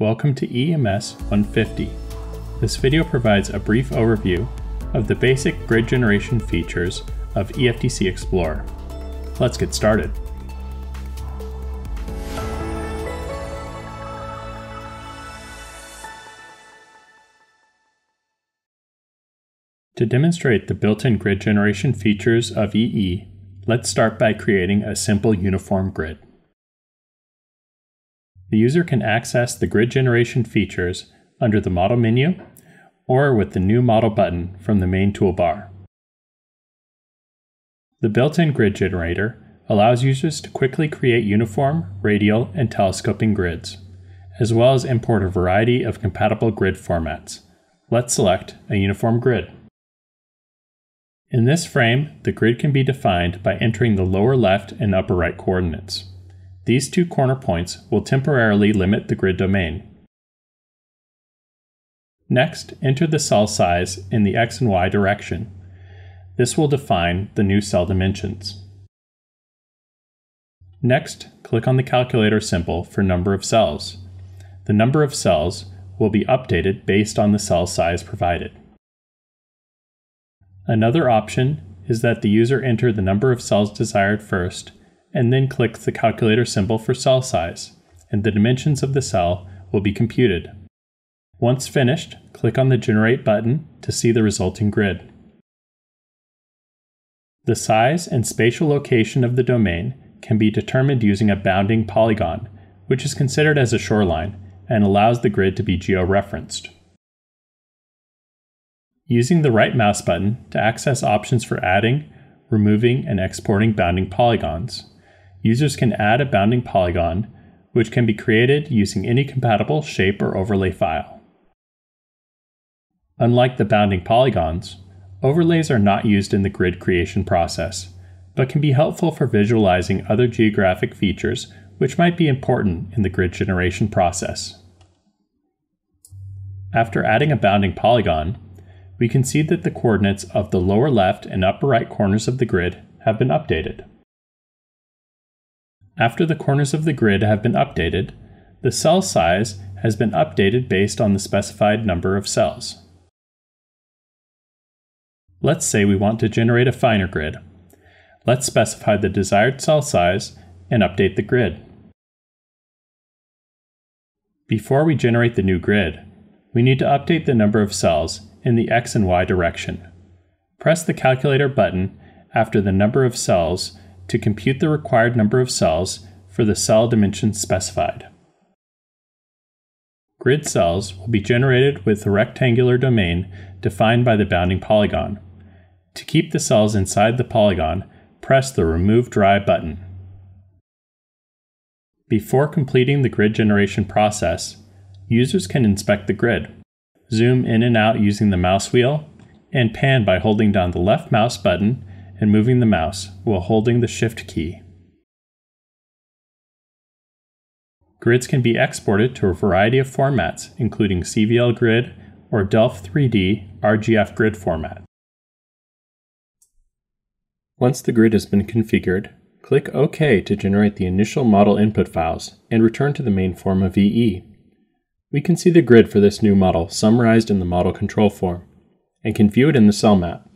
Welcome to EEMS 150. This video provides a brief overview of the basic grid generation features of EFDC Explorer. Let's get started. To demonstrate the built-in grid generation features of EE, let's start by creating a simple uniform grid. The user can access the grid generation features under the Model menu or with the New Model button from the main toolbar. The built-in grid generator allows users to quickly create uniform, radial, and telescoping grids, as well as import a variety of compatible grid formats. Let's select a uniform grid. In this frame, the grid can be defined by entering the lower left and upper right coordinates. These two corner points will temporarily limit the grid domain. Next, enter the cell size in the x and y direction. This will define the new cell dimensions. Next, click on the calculator symbol for number of cells. The number of cells will be updated based on the cell size provided. Another option is that the user enter the number of cells desired first and then click the calculator symbol for cell size, and the dimensions of the cell will be computed. Once finished, click on the Generate button to see the resulting grid. The size and spatial location of the domain can be determined using a bounding polygon, which is considered as a shoreline and allows the grid to be georeferenced. Using the right mouse button to access options for adding, removing, and exporting bounding polygons, users can add a bounding polygon, which can be created using any compatible shape or overlay file. Unlike the bounding polygons, overlays are not used in the grid creation process, but can be helpful for visualizing other geographic features which might be important in the grid generation process. After adding a bounding polygon, we can see that the coordinates of the lower left and upper right corners of the grid have been updated. After the corners of the grid have been updated, the cell size has been updated based on the specified number of cells. Let's say we want to generate a finer grid. Let's specify the desired cell size and update the grid. Before we generate the new grid, we need to update the number of cells in the X and Y direction. Press the calculator button after the number of cells to compute the required number of cells for the cell dimensions specified. Grid cells will be generated with a rectangular domain defined by the bounding polygon. To keep the cells inside the polygon, press the Remove Dry button. Before completing the grid generation process, users can inspect the grid, zoom in and out using the mouse wheel, and pan by holding down the left mouse button and moving the mouse while holding the Shift key. Grids can be exported to a variety of formats, including CVL Grid or Delft 3D RGF grid format. Once the grid has been configured, click OK to generate the initial model input files and return to the main form of EE. We can see the grid for this new model summarized in the model control form, and can view it in the cell map.